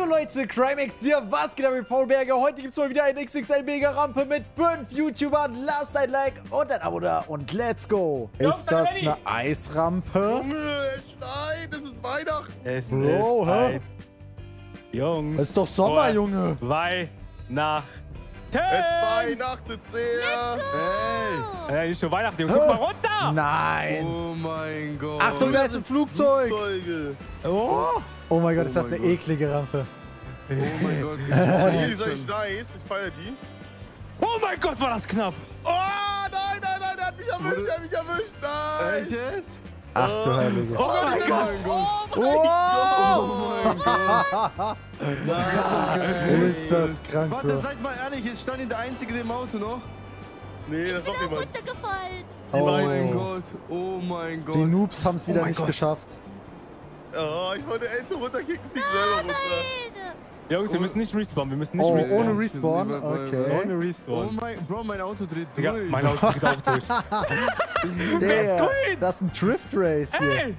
Heyo Leute, Crimex hier, was geht ab mit Paul Berger? Heute gibt es mal wieder eine XXL Mega Rampe mit 5 YouTubern. Lasst ein Like und ein Abo da und let's go. Ist das ready? eine Eisrampe? Junge, es schneit, es ist Weihnachten. Es Bro, ist hä? Jungs. Es ist doch Sommer, Boah. Junge. Weihnachten. Es weihnachtet sehr. Hey. Ja, nicht schon Weihnachten, Jungs. Guck mal runter. Nein. Oh mein Gott. Achtung, da ist ein Flugzeug. Flugzeuge. Oh. Oh mein Gott, ist Oh das mein eine Gott. eklige Rampe. Oh mein Gott. Oh, die Ich ist echt nice. Ich feier die. oh mein Gott, war das knapp. Oh, nein, nein, nein, der hat mich erwischt, der hat mich erwischt. Nein. Echt jetzt? Ach du Heilige. Oh Gott, ich bin Oh Oh mein Oh, Oh mein Gott. ist das krank, Warte, Bro. seid mal ehrlich, jetzt stand der Einzige im Auto noch. Nee, das ist doch jemand. runtergefallen. Oh mein Oh, Gott. Oh mein Gott. die Noobs haben es wieder mein nicht Gott. geschafft. Oh, ich wollte Ente runterkicken, fliegt selber runter. Jungs, wir müssen nicht respawnen. Wir müssen nicht Oh, respawnen. ohne Respawn? Okay. Ohne Oh Respawn. mein, Bro, mein Auto dreht durch. mein Auto geht auch durch. Grün? das ist ein Drift Race hier. Ey,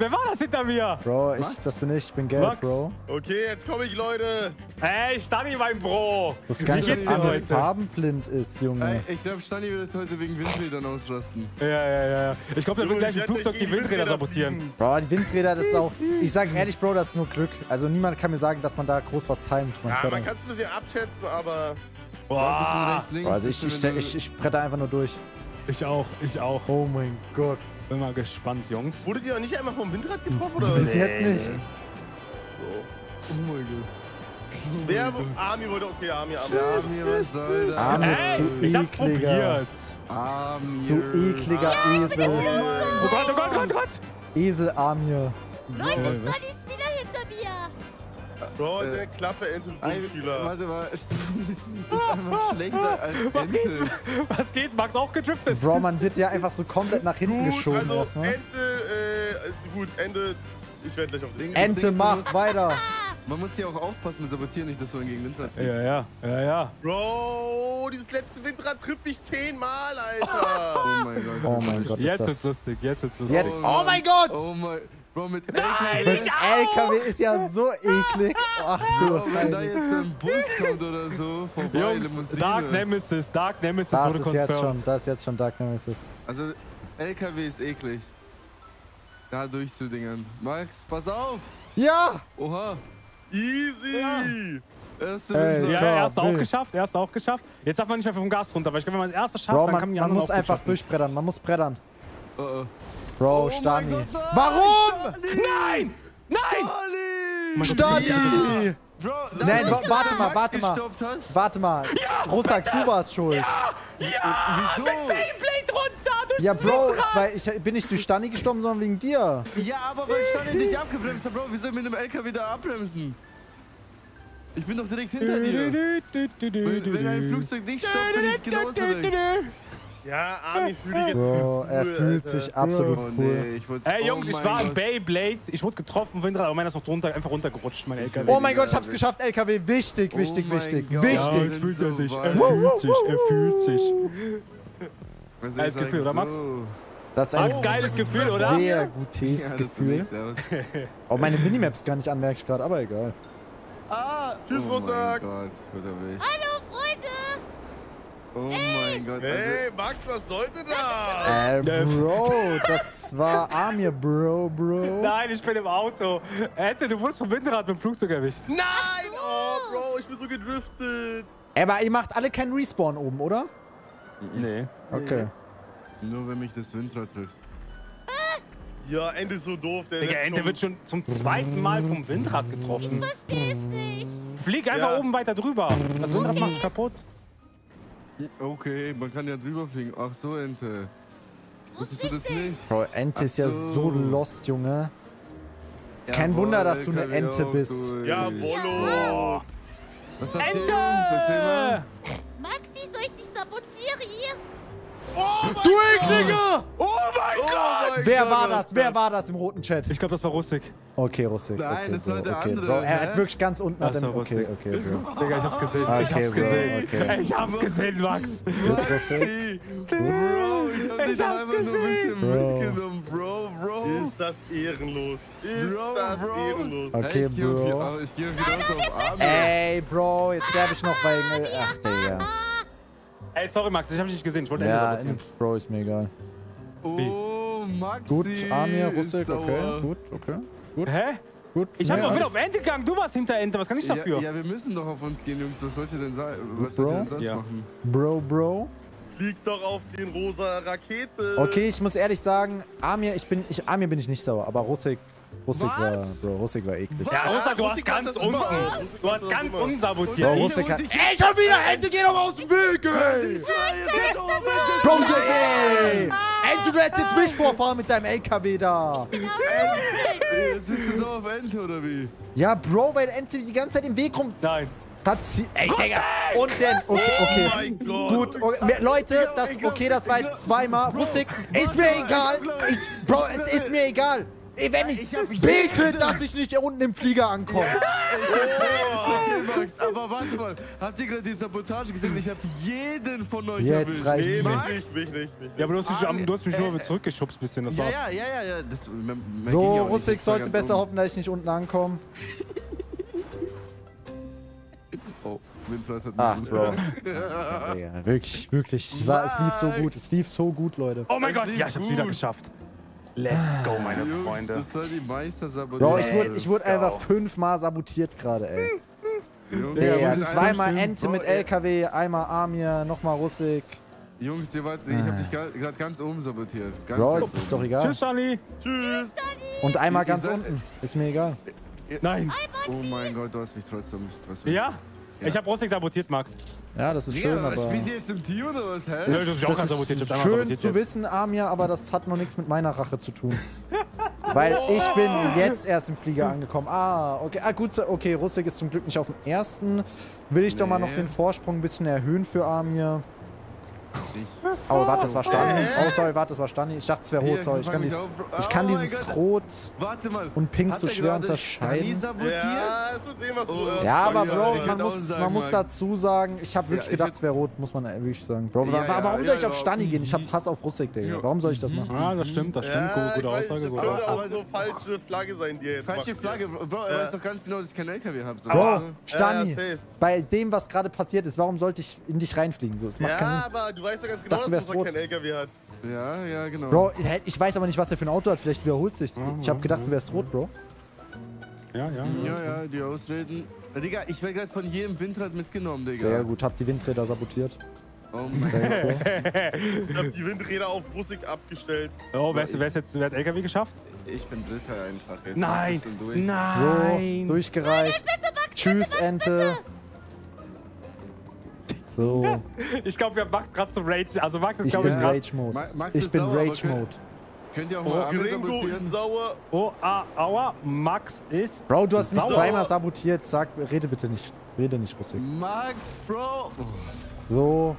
wer war das hinter mir? Bro, ich, Was? das bin ich, ich bin gelb, Max? Bro. Okay, jetzt komme ich, Leute. Ey, Stani, mein Bro. Ich wusste gar nicht, dass heute? farbenblind ist, Junge. Ey, ich glaube, Stani wird heute wegen Windrädern ausrasten. Ja, ja, ja. ja. Ich glaube, der wird gleich Ich im Flugzeug die Windräder sabotieren. fliegen. Bro, die Windräder, das ist auch. Ich sag ehrlich, Bro, das ist nur Glück. Also niemand kann mir sagen, dass man da groß was timet. Man Ja, man kann es ein bisschen abschätzen, aber Boah. Bro, also ich, bist ich, du, ich, du- ich bretter einfach nur durch. Ich auch, ich auch. Oh mein Gott. Bin mal gespannt, Jungs. wurdet ihr noch nicht einmal vom Windrad getroffen, oder Bis jetzt nicht. So. Oh mein Gott. Wer, Army wollte, okay, Army, Army. Amir, was soll das? Arme, Ey, du ich hab's ekliger. Amir. Du ekliger Esel. Oh Gott, oh Gott, oh Gott, oh Gott. Esel Amir. Leute, wieder hinter Bro, Äh, der Klappe, Ente, Schüler. warte mal, ist einfach schlechter als Was geht? Ente. Was geht? Max auch gedriftet. Bro, man wird ja einfach so komplett nach hinten Gut, geschoben also erstmal. Ente, äh, gut, Ende, ich werde gleich auf den. Ente, mach weiter. Man muss hier auch aufpassen mit Sabotieren, nicht, dass du gegen Windrad fliegst. Ja, ja, ja, ja. Bro, dieses letzte Windrad trifft mich zehnmal, Alter. Oh mein Gott. Oh mein Gott, ist Jetzt das. wird's lustig, jetzt wird's lustig. Jetzt. Oh mein Gott! Oh mein Bro, mit Nein, LKW. nicht LKW ist ja so eklig. Ach du Bro, wenn da jetzt ein Bus kommt oder so, vorbei, Jungs, Limousine. Dark Nemesis, Dark Nemesis Das wurde ist jetzt schon, das ist jetzt schon Dark Nemesis. Also, LKW ist eklig. Da durchzudingern. Max, pass auf! Ja! Oha! Easy. Erste Ey, Windrad. Ja, Klar, er ist auch geschafft, er ist auch geschafft. Jetzt darf man nicht mehr vom Gas runter, weil ich glaube, wenn man das erste schafft, Bro, dann kann man, man die man anderen muss auch einfach schaffen. durchbrettern, man muss brettern. Oh, oh. Bro, Oh Stani. Gott, nein! Warum? Nein! Nein! Stani! Stani! Bro, Nein, wa- du warte mal, warte mal. Warte mal. Rusak, du warst schuld. Ja! Wieso? Beyblade runter! Durch Ja, Bro, weil ich bin nicht durch Stani gestorben, sondern wegen dir. Ja, aber weil Stani nicht abgebremst hat, Bro, wie soll ich mit einem LKW da abbremsen? Ich bin doch direkt hinter dir. Wenn, wenn ein Flugzeug nicht stoppt, bin ich genauso direkt. Ja, Army fühle ich jetzt Bro, nicht er cool, fühlt Alter. sich absolut Oh cool. nee. Ey Jungs, oh ich war im Gott. Beyblade, ich wurde getroffen, Windrad, aber meiner ist noch drunter, einfach runtergerutscht, mein LKW. Oh mein Gott, ich hab's geschafft, LKW. Wichtig, wichtig, Oh wichtig, Gott. Ja, wichtig. jetzt fühlt er sich, er fühlt sich, er fühlt sich. Geiles Gefühl, oder, Max? So. Das ist ein Max, geiles Gefühl, oder? sehr Ja, gutes das Gefühl. Oh, meine Minimaps gar nicht an, merke ich gerade, aber egal. Ah! Tschüss, oh Rucksack. Hallo, Freunde. Oh mein Gott. Also, Hey, Max, was sollte da? Äh, Bro, das war Amir, Bro, Bro. Nein, ich bin im Auto. Ente, du wurdest vom Windrad mit dem Flugzeug erwischt. Nein! Oh, Bro, ich bin so gedriftet. Aber ihr macht alle keinen Respawn oben, oder? Nee. Okay. nur wenn mich das Windrad trifft. Ja, Ende ist so doof. Der Digga, Ente wird schon zum zweiten Mal vom Windrad getroffen. Versteh's nicht. Flieg einfach Ja. oben weiter drüber. Das Windrad macht kaputt. Okay, man kann ja drüber fliegen. Ach so, Ente. Wusstest du das nicht? Bro, Ente ist ja Ach so. so lost, Junge. Kein Wunder, dass du eine Ente bist. durch. Ja. Was habt ihr, Jungs? Erzähl mal. Oh mein Du Gott. Ekliger! Oh mein Oh Gott! mein Wer Gott, war das? Wer war das im roten Chat? Ich glaube, das war Rustik. Okay, Russik. Nein, okay, das war Bro, der okay, andere, Bro. Er hat wirklich ganz unten. Ach so, er, okay, okay, Bro. Digga, ich hab's gesehen. Okay, ich hab's Bro, gesehen. okay. Ich hab's gesehen, Max. Gut, Russik. Bro, ich hab Ich dich hab's einfach nur ein bisschen Bro. mitgenommen, Bro, Bro. Ist das ehrenlos. Ist Bro, das Bro. ehrenlos. Okay, Bro. ich gehe wieder auf Arme. Ey, Bro, jetzt sterbe ich noch wegen... Ach, Digga. Ey, sorry, Max, ich hab dich nicht gesehen. Ich wollte Ende Ja, sabotieren. Bro, ist mir egal. Oh, Maxi. Gut, Amir, ist Russik, okay. Gut, okay. Gut, Hä? gut. Ich hab Nee, doch wieder auf Ente gegangen. Du warst hinter Ente. Was kann ich Ja, dafür? ja, wir müssen doch auf uns gehen, Jungs. Was sollt ihr denn sagen? Was Bro? denn sonst Ja. machen? Bro, Bro. Fliegt doch auf den rosa Rakete. Okay, ich muss ehrlich sagen, Amir, ich bin, ich, Amir bin ich nicht sauer, aber Russik, Russik war, Bro, Russik war eklig. Ja, Rosa, du hast Russik ganz das unten. Russik Du hast das ganz unten sabotiert. Russik hat... Ey, schon wieder Ente, geh doch mal aus dem Weg, ey! Bro, ey! Ente, du lässt jetzt mich vorfahren mit deinem LKW da. Jetzt bist du so auf Ente, oder wie? Ja, Bro, weil Ente die ganze Zeit im Weg rum... Nein. Hat sie... Ey, Digga. Und denn... Okay, Oh okay. mein Gott. Gut, okay, Leute, das, okay, das war jetzt zweimal. Russik, ist mir egal. Ich, Bro, es ist mir egal. Ey, Wenn ich Ich hab bete, dass ich nicht unten im Flieger ankomme. Okay, Max, aber warte mal. Habt ihr gerade die Sabotage gesehen? Ich habe jeden von euch Jetzt erwischt. reicht's Nee, mir. mich nicht, mich nicht. Mich Ja, aber du hast mich, Ah, du hast mich nur äh, zurückgeschubst bisschen. Das Ja, war's. ja, ja, ja, ja. Das, man, man ja So, Russik sollte besser um. hoffen, dass ich nicht unten ankomme. Oh, Windfleiß hat Ach, Bro. Ja, wirklich, wirklich. Es, war, es lief so gut. Es lief so gut, Leute. Oh mein Gott, ja, ich hab's gut. wieder geschafft. Let's go, meine Jungs, Freunde. Das soll die Meister sabotieren. Bro, ich wurde, ich wurde einfach fünfmal sabotiert gerade, ey. Jungs, Ja, ja, ja, zweimal. Ente mit Bro, ey, LKW, einmal Amir, nochmal Russik. Jungs, ihr wart, ich hab dich gerade ganz oben sabotiert. Ganz Bro, ganz ist, doch egal. Tschüss, Charlie. Tschüss. Und einmal ganz unten. Ist mir egal. Nein. Oh mein Gott, du hast mich trotzdem. mich- Ja? Ich hab Rostig sabotiert, Max. Ja, das ist Digga, schön, aber... Spielt ihr jetzt im Team oder was, hä? Ja, du hast mich auch Das sabotiert, ist schön sabotiert zu jetzt. wissen, Amir, aber das hat noch nichts mit meiner Rache zu tun. Weil ich bin jetzt erst im Flieger angekommen. Ah, okay, ah, gut, okay, Russik ist zum Glück nicht auf dem ersten. Will ich doch mal noch Nee. den Vorsprung ein bisschen erhöhen für Amir. Ich- Oh, warte, das war Stani. Hä? Oh, sorry, warte, das war Stani. Ich dachte, es wäre rot, sorry. Ich kann, dieses, ich Oh kann mein dieses. Rot und Pink so er schwer unterscheiden. Stani sabotiert? Ja, es wird äh, aber Stani- Bro, man muss, man muss dazu sagen, ich habe wirklich gedacht, es wäre rot, muss man wirklich sagen. Bro, warum soll ich auf Stani gehen? Ich habe Hass auf Russik, Digga. Warum soll ich das machen? Ah, das stimmt, das stimmt. Gute, Aussage. das könnte auch so falsche Flagge sein, die jetzt Falsche. Flagge. Bro, er weiß doch ganz genau, dass ich keinen LKW habe. Bro, Stani, bei dem, was gerade passiert ist, warum sollte ich in dich reinfliegen? So, es macht Ja, keinen aber du weißt doch ganz genau, Dachte, du dass rot. kein LKW hat. Ja, ja, genau. Bro, hä, ich weiß aber nicht, was er für ein Auto hat. Vielleicht wiederholt sich's. Ich habe gedacht, du wärst rot, Bro. Ja, ja. Ja, ja, die Ausreden. Ja, Digga, ich werde gerade von jedem Windrad mitgenommen, Digga. Sehr gut, hab die Windräder sabotiert. Oh mein Gott. Ich hab die Windräder auf Russik abgestellt. Oh, wer ist, wer ist jetzt wer hat LKW geschafft? Ich bin Dritter einfach. Jetzt Nein! durch. Nein! So, durchgereicht. Tschüss, Ente. So, Ich glaube, wir haben Max gerade zum Rage. Also Max ist, ich glaube bin ich, gerade. Rage-Mode. Ma- Max Ich bin sauer, aber Rage-Mode. Könnt ihr auch Oh, mal Arme Gringo ist sauer. Oh, ah, aua. Max ist. Bro, du hast mich zweimal sabotiert. Sag, rede bitte nicht. Rede nicht, Russik. Max, Bro! Oh, So,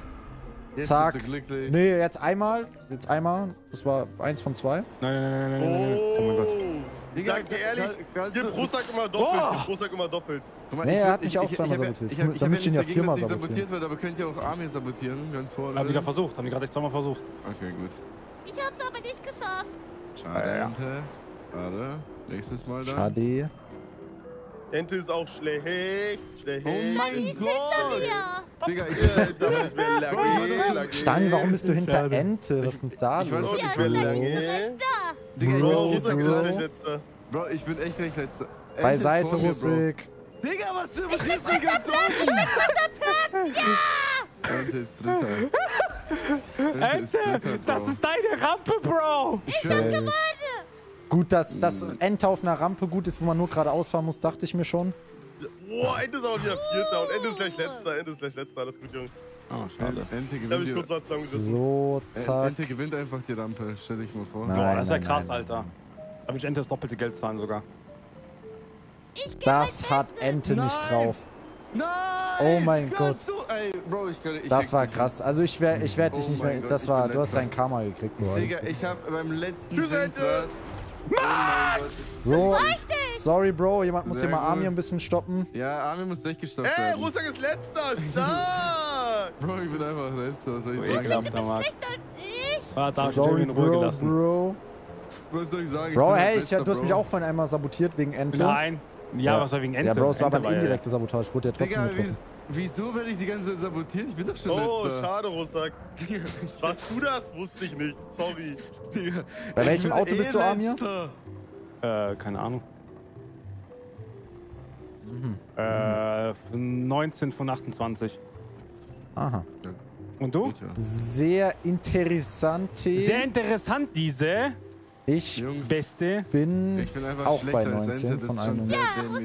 jetzt Zack. bist du glücklich. nee, jetzt einmal. Jetzt einmal. Das war eins von zwei. Nein, nein, nein, nein, nein, nein, nein. Oh mein Gott. Ich sag dir ehrlich, gib Russik immer doppelt. Gib Russik immer doppelt. Mal, Nee, ich er hat mich ich- auch ich- zweimal ich sabotiert. Ich hab, ich Da müsste ja ich ihn ja viermal dass ich sabotieren. sabotiert wird, aber könnt ihr auch Arme sabotieren, ganz vorne. Haben die gerade versucht. Haben die gerade echt zweimal versucht. Okay, gut. Ich hab's aber nicht geschafft. Schade, Ja. Ente. Warte, nächstes Mal dann. Schade. Ente ist auch schlecht. Schlecht. Oh mein Gott! Digga, ich... Ich bin lange. Stani, warum bist du hinter Schade. Ente? Was ist denn da ich weiß los? Und nicht, ich bin lange. Digga, Bro, ich, ist nicht letzter. Bro, ich bin echt gleich letzter. Beiseite. Russik. Digga, was für was ist denn ganz oben? Ente ist Dritter. Ente ist Ente, Dritter, das ist deine Rampe, Bro! Äh, Gut, dass das. Ente auf einer Rampe gut ist, wo man nur geradeaus fahren muss, dachte ich mir schon. Boah, Ende ist aber wieder Vierter und Ende ist gleich Letzter. Ende ist gleich Letzter. Alles gut, Jungs. Oh, Ente, Ente Ich gewinnt kurz. So, zack. Ente gewinnt einfach die Rampe, stell dich mal vor. Nein. Boah, das ist ja nein, krass, nein, Alter. Da ich Ente das doppelte Geld zahlen sogar. Das hat. Ente nicht Nein. drauf. Nein! Oh mein kannst Du, ey, Bro, ich kann, ich Das war nicht krass. Also ich werde ich werd dich Oh nicht mehr. Gott, Das war. Du hast dein Karma gekriegt, Bro. Digga, ich hab beim letzten Tschüss, Ente. Oh Gott. So. Sorry, Bro. Jemand muss Sehr hier mal. Army ein bisschen stoppen. Ja, Armin muss durchgestoppt Ey, werden. Russik ist Letzter. Stark. Bro, ich bin einfach letzter, was soll ich Du sagen? ekelhafter Du bist Max. schlechter als ich. Ah, da hab ich Sorry, in Ruhe Bro, gelassen. Bro. Was soll ich sagen? Bro, Ich hey, ich, du hast mich auch vorhin einmal sabotiert wegen Ente. Nein. Ja, was war wegen Ente? Ja, Bro, es war aber ja- indirekte Sabotage. Ich wurde ja trotzdem Digga, getroffen. wie, wieso werde ich die ganze Zeit sabotiert? Ich bin doch schon Oh, letzter. schade, Rusak. Was du das, wusste ich nicht. Sorry. Digga, Bei welchem Auto eh bist du, Amir? letzter. Äh, keine Ahnung. Mhm. Äh, 19 von 28. Aha. Und du? Ja. Sehr interessante. Sehr interessant, diese ich Jungs, beste. bin ich bin einfach auch bei schlechter als 19 Ente, von das ist schon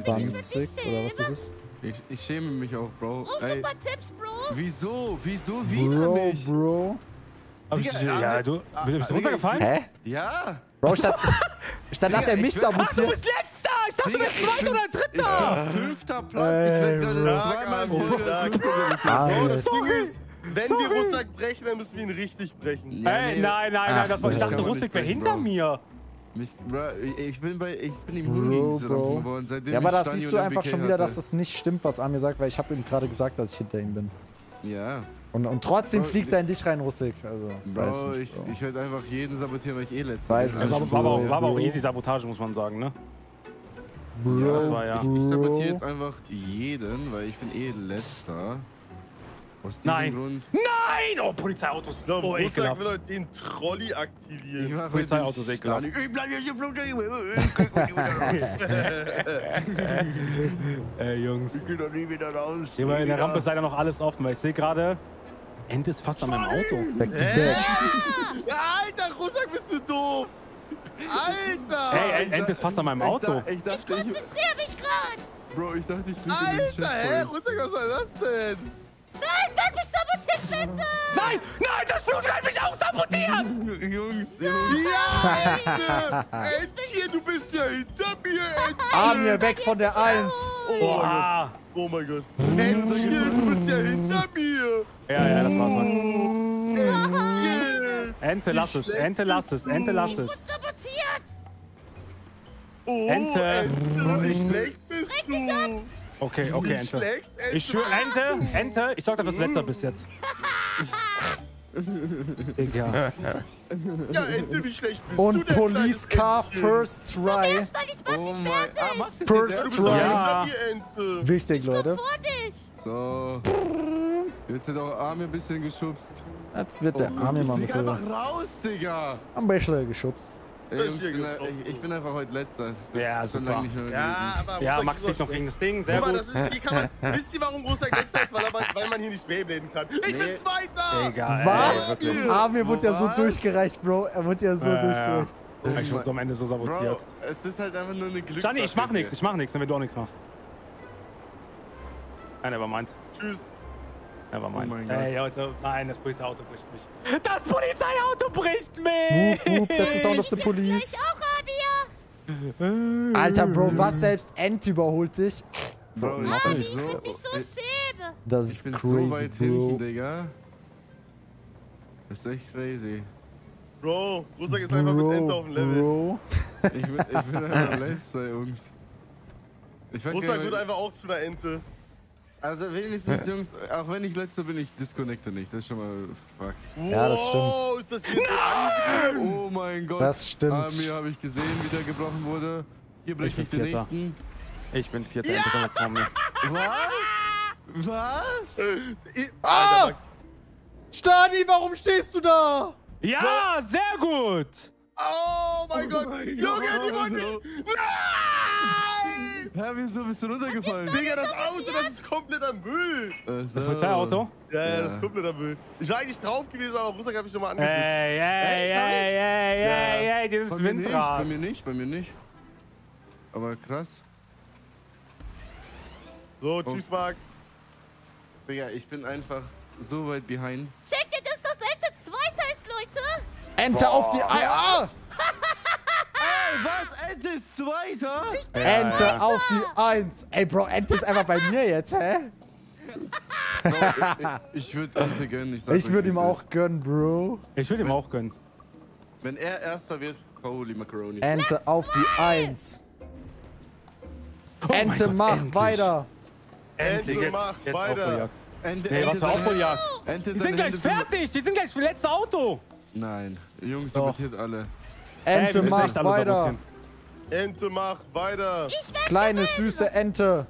sehr 21 demütigend. oder was ist es? Ich, ich schäme mich auch, Bro. Oh, Ey, super Tipps, Bro. wieso? Wieso wieder Bro, nicht? Bro. Digga, ja, ja, du bist du Digga, runtergefallen? Hä? Ja! Bro, statt, statt dass er mich ich bin- Ach, du sabotiert. bist letzter! Ich dachte, du bist zweiter oder dritter! fünfter Platz. Ich werde gerade zweimal Ding ist, wenn Sorry. wir Rusak brechen, dann müssen wir ihn richtig brechen. Ja, Ey, nee, nein, nein, Ach, nein, das war, ich dachte, nicht wäre hinter Bro. mir. Mich, bro, ich, bin bei, ich bin im Bro, Bro. geworden, seitdem Ja, aber da siehst du einfach schon wieder, dass hatte. das nicht stimmt, was Amir sagt, weil ich habe ihm gerade gesagt, dass ich hinter ihm bin. Ja, Und, und trotzdem Bro, fliegt er in dich rein, Russik. Also, weiß Bro, nicht, ich, Bro. ich werde einfach jeden sabotieren, weil ich eh letzter Weiß bin. ich nicht, war, war, aber auch, war aber auch Bro. easy Sabotage, muss man sagen, ne? Bro, das war ja- Ich, ich sabotiere jetzt einfach jeden, weil ich bin eh letzter. Aus Nein. Grund. Nein! Oh, Polizeiautos. Ich glaube, Oh, Rusak ekelhaft. will heute den Trolley Ich aktivieren. Polizeiautos, heute ekelhaft. Ich bleib im Flugzeug. Ey, Jungs. Ich geh doch nie wieder raus. Hier nie der. Rampe ist leider noch alles offen, weil ich sehe gerade, Ente ist fast an meinem Auto. Back. Alter, Rusak, bist du doof! Alter! Ey, ey, Ente ist fast an meinem Ich Auto. da- Ich Ich dachte, ich, konzentriere mich gerade. Bro, ich dachte, ich fliege in den Alter, hä? Rusak, was soll das denn? Nein, werd mich sabotiert, bitte. Nein! Nein, das Flugzeug hat mich auch sabotiert! Jungs, Jungs. Ja, Ente! Ente, du bist ja hinter mir, Ente! Amir, weg von der 1. Oh mein Gott. Oh mein Gott. Ente, du bist ja hinter mir! Ja, ja, das war's mal. Ente! Lass es, Ente, lass es, bist Ente, lass es. Und sabotiert. Oh, Ente. Ente, wie schlecht bist du? Okay, okay, Ente. schlecht, Ente? Ich schwöre, Ente, Ente, ich sorg dafür, dass du letzter bist jetzt. Digga. Ja, Ente, wie schlecht bist Und du denn, Police Car Entchen? first try. Ich Oh mein... Ah, machst du jetzt First doch Ja. Wichtig, Leute. Vor dich. So. Jetzt wird auch Armin ein bisschen geschubst. Jetzt wird der Amir mal ein bisschen, einfach raus, Digga. ein bisschen geschubst. Ey, Jungs, bin, geschubst. ich, ich bin einfach heute letzter. Das Ja, super. lange nicht mehr Ja, aber Ja, Max fliegt doch noch gegen das Ding, sehr Guck mal, gut. das ist, hier kann man, wisst ihr, warum Rusak letzter ist? Weil, er, weil man hier nicht Beybladen kann. Ich bin Nee. Zweiter! Egal. Was? ey. Amir wurde ja so Was? durchgereicht, Bro. Er wurde ja so Ja, ja. durchgereicht. Ich wurde so am Ende so sabotiert. Bro, es ist halt einfach nur eine Glückssache. Gianni, ich mach nichts, hier. ich mach nichts, wenn du auch nichts machst. Nein, never mind. Tschüss. Never mind. Oh mein Gott. Ey, Leute, nein, das Polizeiauto bricht mich. Das Polizeiauto bricht mich! Whoop, whoop, that's the sound of the police. Ich auch. Alter, Bro, was selbst Ent überholt dich? Bro, ich nicht. bin Ich so, find mich so schäme. Das ich ist bin crazy, so weit hinten, Bro. Digga. Das ist echt crazy. Bro, Rusak ist einfach mit Ente auf dem Level. Bro. Ich bin, ich bin einfach letzter, Jungs. Ich Rusak wird einfach auch zu einer Ente. Also wenigstens, Jungs, auch wenn ich letzter bin, ich disconnecte nicht. Das ist schon mal fuck. Ja, das Wow, ist das hier? Oh mein Gott. Das stimmt. Ah, mir habe ich gesehen, wie der gebrochen wurde. Hier Ich breche bin ich den Vierter. nächsten. Ich bin vierter, mir. Was? Was? Ich- Ah! Max. Stani, warum stehst du da? Ja, sehr gut! Oh mein Gott! mein Junge, Gott, die wollte... Alter. Nein! Hä, wieso bist du runtergefallen? Digga, das Auto, das ist kompletter Müll! Das Polizeiauto? Ja, ja, das ist kompletter Müll. Ich war eigentlich drauf gewesen, aber Rusak habe ich nochmal angeguckt. Ey, ey, hab ey, ey, ey, ey, dieses Bei mir nicht, bei Windrad. mir nicht, bei mir nicht. Aber krass. So, tschüss, Max. Digga, ich bin einfach so weit behind. Checkt ihr, dass das Ente Zweiter ist, Leute? Enter auf die Eier! Ey, was? Ente ist Zweiter? Ja, Enter ja. auf die Eins. Ey, Bro, Ente ist einfach bei mir jetzt, hä? Bro, ich ich, ich würde Ente gönnen. Ich, sag Ich würde ihm auch gönnen, Bro. Ich würde ihm auch gönnen. Wenn er Erster wird, holy macaroni. Enter auf die Eins. Oh Ente, Gott, mach endlich. weiter. Ente, jetzt- mach jetzt weiter. Ente, Nee, was Ente für seine- Aufholjagd? Ente Die sind gleich fertig, die sind gleich für letzte Auto. Nein, Jungs, sabotiert alle. Ente, müssen mach weiter. Ente, mach weiter. Kleine, süße Ente.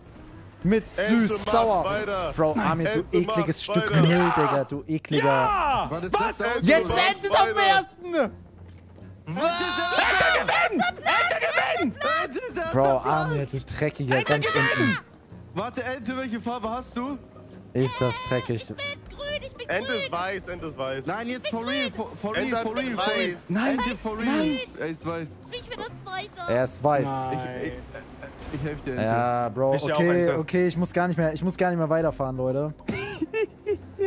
Mit Ente, süß, mach sauer. weiter. Bro, Armin, du Ente, ekliges mach Stück weiter. Müll, Digga. Du ekliger. Ja! Was? letzte Auto? Jetzt Ente ist auf dem ersten. Ente ist erster Bro, Platz. Armin, du dreckiger, ganz unten. Warte, Ente, welche Farbe hast du? Ist das dreckig. Ich ich grün. ist weiß, Ente ist weiß. Nein, jetzt for real, for, for real, for real, for weiß. real. Nein, Ente for real. Er ist weiß. Ich bin der Zweite. Er ist weiß. Nein. Ich helfe dir. Ja, Bro, Ich okay, okay, ich muss gar nicht mehr, ich muss gar nicht mehr weiterfahren, Leute.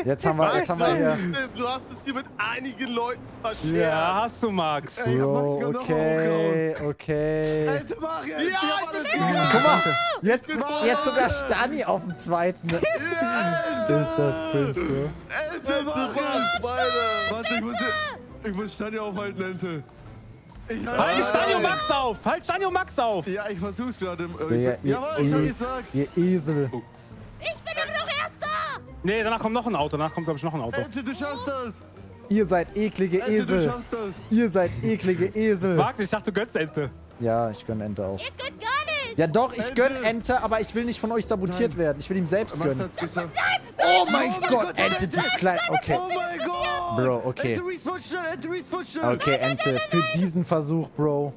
Jetzt haben wir, Max, jetzt haben du, wir hast hier. es, du hast es hier mit einigen Leuten verschert. Ja, hast du, Max. Ey, Max, Bro, noch okay, okay. Mach jetzt. Ja, gemacht. Guck mal, jetzt, jetzt sogar Stani auf dem zweiten. Ist das cringe, Bro. Ente, jetzt. weiter. Warte, ich muss, ich muss Stani aufhalten, Ente. Ich Halt Stani und Nein. Max auf! Halt Stani und Max auf! Ja, ich versuch's gerade. Digga, ihr, Jawohl, ich hab ihr, gesagt. ihr Esel. Ich Nee, danach kommt noch ein Auto. Danach kommt, glaube ich, noch ein Auto. Ente, du schaffst das. Ihr seid eklige Ente, du Esel. schaffst das. Ihr seid eklige Esel. Max, ich dachte, du gönnst Ente. Ja, ich gönn Ente auch. Ihr könnt gar nicht. Ja doch, ich gönn Ente. Aber ich will nicht von euch sabotiert werden. Ich will ihm selbst Max gönnen. Oh mein Oh mein Gott, Gott, Ente, du Ente. klein. Okay. Oh mein Gott. Bro, okay. Ente, respawn schnell, Ente, respawn schnell. Okay, Ente, für diesen Versuch, Bro.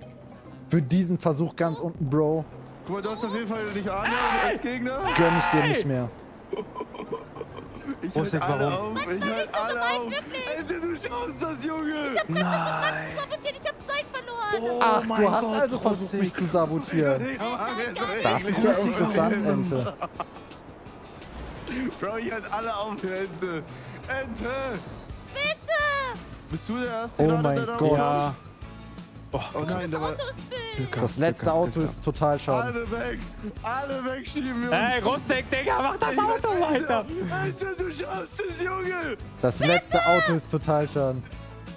Für diesen Versuch ganz unten, Bro, Guck mal, du hast auf jeden Fall nicht Arne als Gegner. gönn ich dir nicht mehr. Ich Rustik, halt alle warum? auf. Ich halt alle auf. Ente, du schaffst das, Junge. Nein. Sabotiert, ich hab Zeit verloren. Ach, mein du hast Gott, also versucht, mich zu sabotieren. Das ist ja interessant, Ente. Bro, ich halt alle auf, Ente. Ente. Bitte. Bist du der Erste Oh mein Gott. Ja. Oh nein, Das Bild. Das letzte Auto ist total schade. Alle weg. Alle wegschieben, Junge. Ey, Rustik, Digga, mach das Ich Auto weiter! Ente, du schaffst es, Junge. Das letzte Auto ist total schade.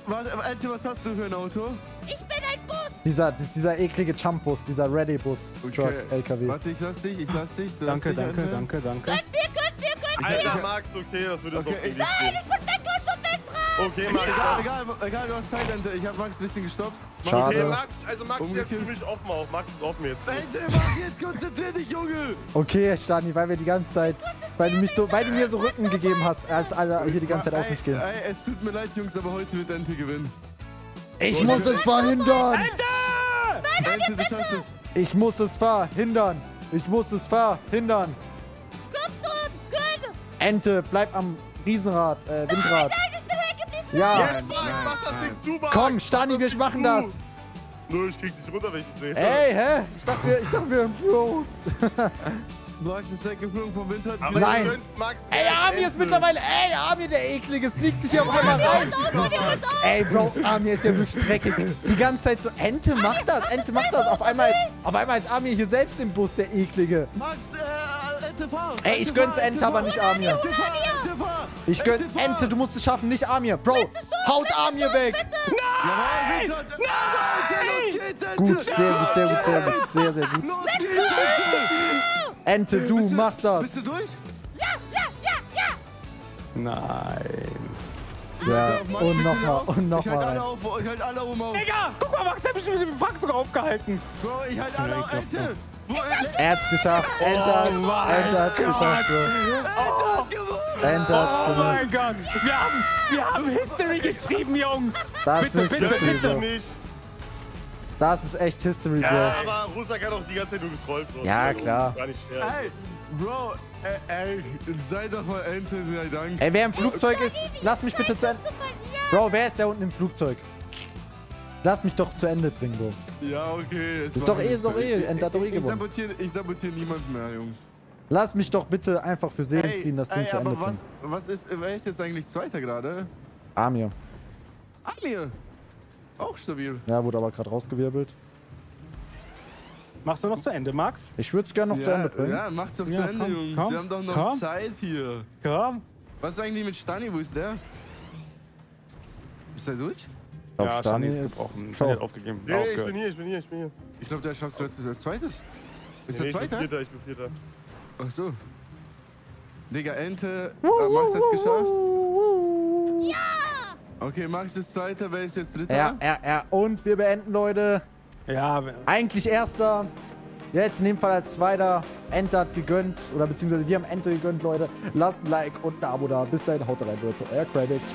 Warte, Ente, was hast du für ein Auto? Ich bin ein Bus. Dieser, dieser eklige Chumpbus, dieser Ready-Bus, Truck, LKW. Warte, ich lass dich, ich lass dich. du Danke, lass dich, danke, danke, danke. Wir können, wir können. Alter, Max, okay, das würde Okay, auch ich- nicht gehen. Ich bin weg und vom Wettrennen. Okay, Max. Egal, egal, egal, du hast Zeit. Ich hab Max ein bisschen gestoppt. Max, Schade. Okay, Max, also Max ist jetzt Umgekehrt. für mich offen auch. Max ist offen jetzt. Ente, mach jetzt, konzentrier dich, Junge. Okay, Stani, weil wir die ganze Zeit, weil du mich so, weil du mir so Rücken gegeben hast, als alle hier die ganze Zeit auf mich gehen. Ey, es tut mir leid, Jungs, aber heute wird Ente gewinnen. Ich muss es verhindern! Ente, du schaffst es. Ich muss es verhindern! Ich muss es verhindern! Komm schon. Gönn. Ente, bleib am Riesenrad, äh, Windrad. Ich bin hängen geblieben. Ja, Jetzt, Max, zu, Max. komm, Stani, wir machen zu. das. Nö, ich krieg dich runter, wenn ich dich sehe. Ey, hä? Ich dachte, wir, ich dachte, wir wären Bros. Max ist weggeflogen vom hat- Aber Nein. du gönnst Max. Ey, Amir ist mittlerweile, ey, Amir, der Eklige, sneakt sich hier auf einmal rein. Ey, Bro, Amir ist ja wirklich dreckig. Die ganze Zeit so, Ente, mach das, Ente, mach das. Auf einmal ist, auf einmal ist Amir hier selbst im Bus, der Eklige. Max, äh, Ente, fahr. Ey, ich gönn's Ente, aber nicht Amir. Ente, fahr, Ente, fahr. Ich gönn. Ente, du musst es schaffen, nicht Amir. Bro, haut Amir weg. Nein! Ente, los geht's, Ente. Gut, sehr gut, sehr gut, sehr gut, sehr, sehr gut. Ente. Du machst das. Bist du durch? Ja, ja, ja, ja. Nein. Ja, und nochmal, und Ich nochmal halt alle rein. auf, ich halt alle oben auf. Digga, guck mal, Max, der hat mich mit dem Fang sogar aufgehalten. Bro, ich halt alle auf, Ente. Er hat's geschafft. Ente, hat- Ente hat's geschafft, Bro. hat gewonnen. Ente hat's Oh gewonnen. mein Gott. Wir haben, wir haben History geschrieben, Jungs. Das ist Bitte, wirklich bitte, History, bitte Bro. nicht. Das ist echt History, Bro. Aber Rusak hat auch die ganze Zeit nur getrollt. Bro. Ja, Also, klar. Gar nicht schwer. Ey, Bro, ey, ey, sei doch mal Ente, sei Dank. Ey, wer im Flugzeug ist, lass mich bitte zu Ende. Bro, wer ist der unten im Flugzeug? Lass mich doch zu Ende bringen, Bro. Ja, okay. jetzt Ist doch mach eh- ist doch eh- Ich- Ente hat doch eh ich- gewonnen. Ich sabotiere, ich sabotiere niemanden mehr, Jungs. Lass mich doch bitte einfach für Seelenfrieden das Ding ey, zu Ende aber was, bringen. was ist, wer ist jetzt eigentlich Zweiter gerade? Amir. Amir. Auch stabil. Ja, wurde aber gerade rausgewirbelt. Machst du noch zu Ende, Max? Ich würde es gerne noch zu ja, Ende bringen. ja, macht's doch Ja, zu Ende, komm, Jungs. komm, Wir haben doch noch komm. Zeit hier. Komm. Was ist eigentlich mit Stani? Wo ist der? Ist er durch? Ich glaube, ja, Stani Stani ist. gebrochen. Stani hat aufgegeben. Nee, nee, ich bin hier, ich bin hier, ich bin hier. Ich glaube, der schafft es als zweites. Ist Nee, der ich bin Zweiter? Vierter, ich bin Vierter. Ach so. Digga, Ente. Äh, Max hat's geschafft. Okay, Max ist Zweiter, wer ist jetzt Dritter? Ja, ja, ja. Und wir beenden, Leute. Ja, Eigentlich Erster. Jetzt in dem Fall als Zweiter. Enter hat gegönnt. Oder beziehungsweise wir haben Enter gegönnt, Leute. Lasst ein Like und ein Abo da. Bis dahin, haut rein, Leute. Euer Credits.